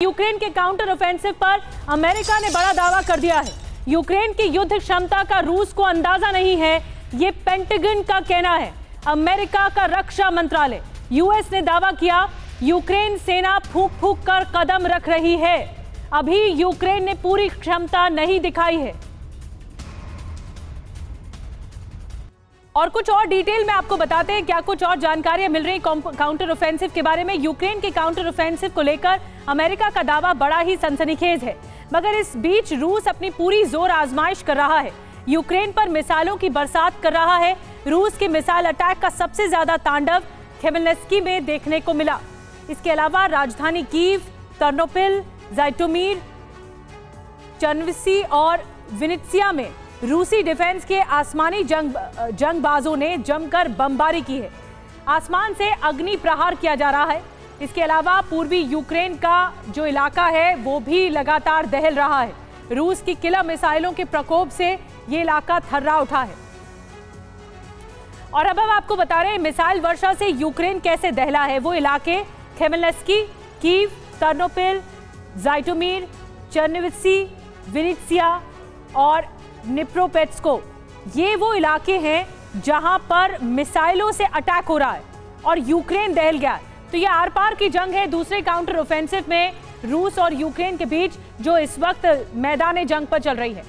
Ukraine के counter offensive पर America ने बड़ा दावा कर दिया है। यूक्रेन की युद्ध क्षमता का रूस को अंदाज़ा नहीं है, ये पेंटागन का कहना है। अमेरिका का रक्षा मंत्रालय, यूएस ने दावा किया, यूक्रेन सेना फूक फूक कर कदम रख रही है। अभी यूक्रेन ने पूरी क्षमता नहीं दिखाई है। और कुछ और डिटेल में आपको बताते हैं क्या कुछ और जानकारियाँ मिल रही काउंटर ऑफेंसिव के बारे में। यूक्रेन के काउंटर ऑफेंसिव को लेकर अमेरिका का दावा बड़ा ही सनसनीखेज है। मगर इस बीच रूस अपनी पूरी ज़ोर आजमाइश कर रहा है। यूक्रेन पर मिसाइलों की बरसात कर रहा है। रूस के मिसाइल अटैक का सबसे ज़्यादा तांडव खेमलस्की में देखने को मिला। इसके अलावा राजधानी कीव टर्नोपिल जाइटोमीर चनविसी और विनित्सिया में रूसी डिफेंस के आसमानी जंग, जंगबाजों ने जमकर बमबारी की है। आसमान से अग्नि प्रहार किया जा रहा है। इसके अलावा पूर्वी यूक्रेन का जो इलाका है, वो भी लगातार दहल रहा है। रूस की किला मिसाइलों के प्रकोप से ये इलाका थर्रा उठा है। और अब हम आपको बता रहे हैं, मिसाइल वर्षा से यूक्रेन कैसे दहला है। वो इलाके Khmelnytskyi, Kyiv Ternopil Zhytomyr, Chernivtsi, Vinnytsia और निप्रोपेट्स को। ये वो इलाके हैं जहाँ पर मिसाइलों से अटैक हो रहा है और यूक्रेन दहल गया तो ये आर पार की जंग है दूसरे काउंटर ऑफेंसिव में रूस और यूक्रेन के बीच, जो इस वक्त मैदान जंग पर चल रही है।